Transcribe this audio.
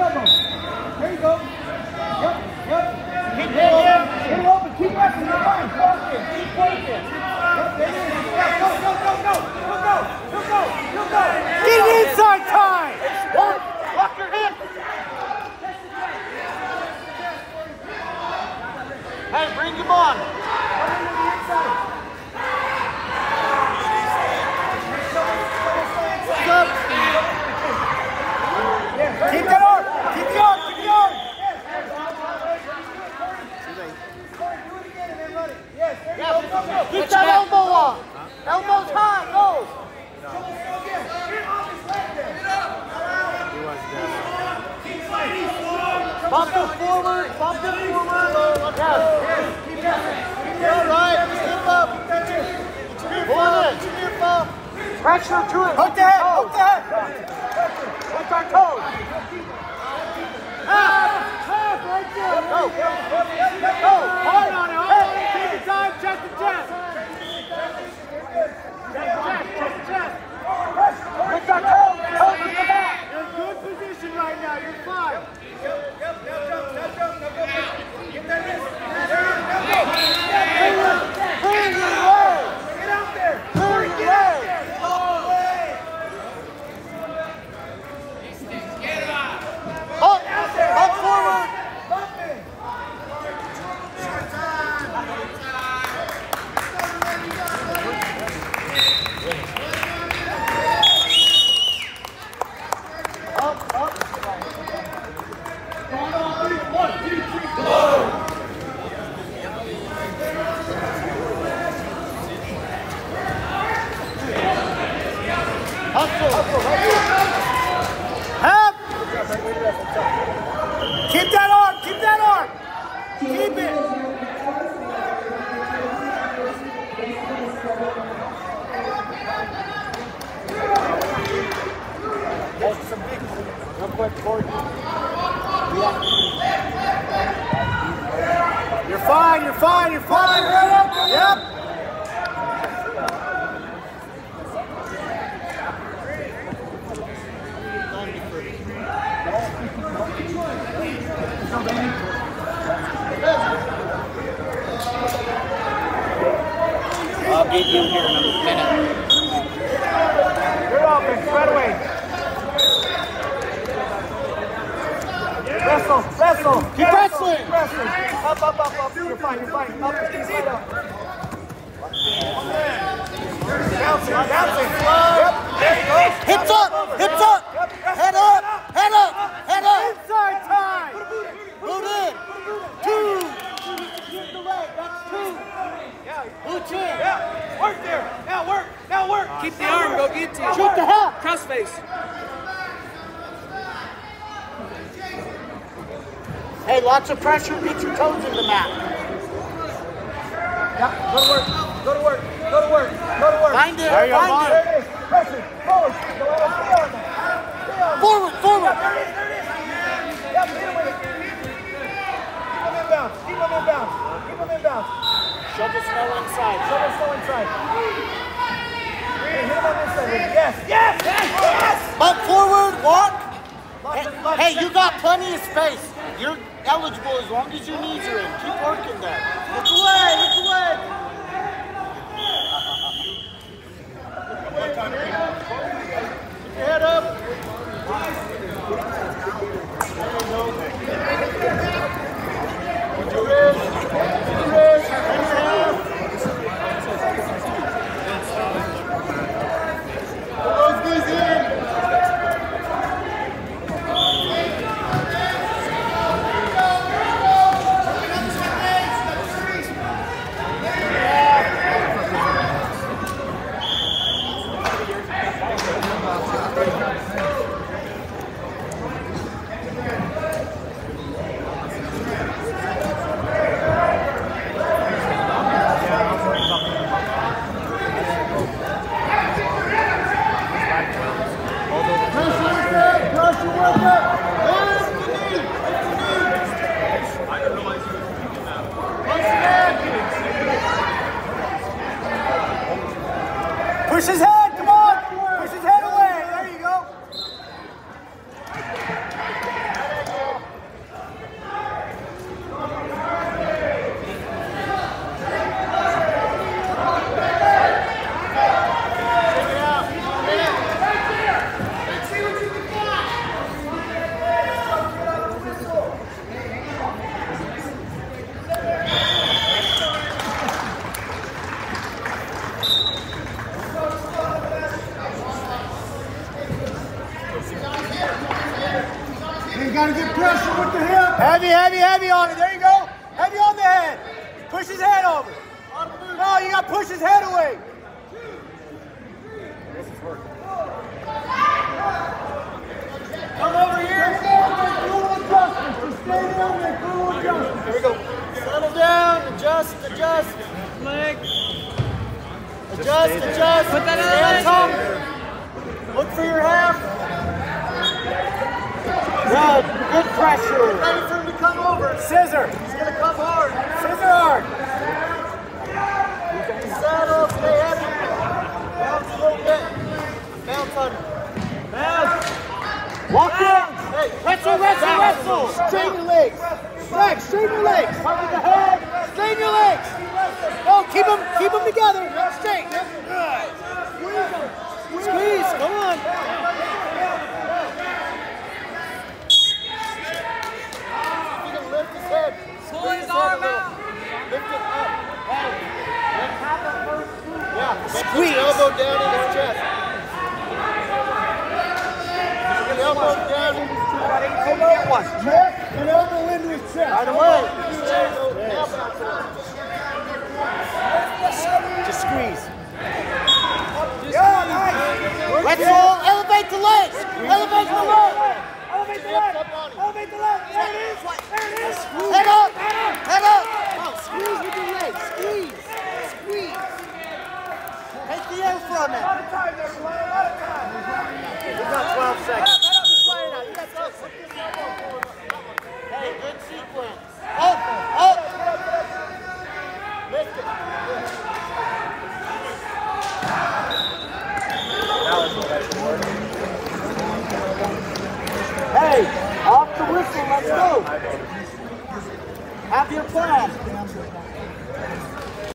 three of them. There you go. Yep, yep. Keep it open. Get it open. Keep pressing. You're fine. Working. Keep working. Yep, there it is. Go, go, go, go. Go, go. Go, go. Go, go. Get inside time! Lock, lock your hip. Hey, bring him on. Come into the inside. What's up? Yeah, Keep that arm! Keep the arm! Keep the arm! Get that elbow on. Elbows high. Go. Bump them forward. Bump them forward. Yes. Keep that. All right. Keep up. Pull it. Pressure to it. Hook the head! Hook the head! Hook our toes. Half. Half right there. Go. Go. It. Hard on it. Take your time. Chest to chest. Chest to chest. Chest to chest. Hook our toes. Toes to the back. You're in good position right now. You're fine. Bring your leg. Bring your leg. Up, up forward. Up, up. Hustle. Help! Keep that arm! Keep that arm! Keep it! Real quick, Corey. You're fine, you're fine, you're fine! Yep! I'll get you here in a minute. You're open, right away. Wrestle, wrestle. Keep wrestling. Keep wrestling. Up, up, up, up. You're fine, you're fine. Up, inside up. Bouncing, bouncing. Yep, there you go. Hips up! Hips up! Head up! Head up! Head up! Inside time. Boot in! Two! Use the leg, that's two. Boot in! Yeah, work there. Now work, now work. Keep the arm, go get to you. Shoot the hell! Cross face. Hey, lots of pressure. Get your toes in the mat. Yeah, go to work, go to work, go to work, go to work. Find it. There you go, Find Mark. it. There it is. Pressure, forward. Go ahead, stay on that. Stay on that. Forward, forward. Yeah, there it is, there it is. Yeah, hit him with it. Keep him in bounds, keep him in bounds, keep him in bounds. Shove the snow inside. Show him slow inside. Hey, hit him on this side. Yes, yes, yes, yes. Butt forward, walk. Lock Hey, it, hey, you got plenty of space. You're eligible as long as your knees are in. Keep working there. Look away, look away. Keep your head up. Put your wrist, put your wrist, bring your hand. Pull those knees in. you gotta get pressure with the hip. Heavy, heavy, heavy on it. There you go. Heavy on the head. Push his head over. No, you gotta push his head away. This is working. Come over here. Just stay down there. Cool adjustments. Here we go. Settle down. Adjust. Adjust. Leg. Adjust. Adjust. Put that Stay on top. Pressure. Ready for him to come over. Scissor. He's gonna come hard. Scissor hard. Saddle. Stay heavy. Bounce a little bit. Bounce on. Bounce. Walk down. Hey, Wrestle, wrestle, wrestle. Straighten your legs. Legs, straighten your legs. Cover the head. Straighten your legs. No, keep them, keep them together. Straight. Squeeze. Come on. You can lift his head. Pull Bring his head arm a little. out. Lift it up. Hey. Yeah. then Put Squeeze. your elbow down in his chest. Your elbow down in his chest. Neck and elbow into his chest. Right away. There you go. Now bounce on. Just. Let's all elevate the legs. Elevate the legs. Elevate the Lift leg. up on him. Elevate the leg. There it is. There it is. Head up. Head up. Oh, squeeze with your legs. Squeeze. Squeeze. The air from it. of time. A lot of time. Got 12 seconds. Hey, good sequence. Up, up. Lift it. Hey, off the whistle, let's go. Have your plan.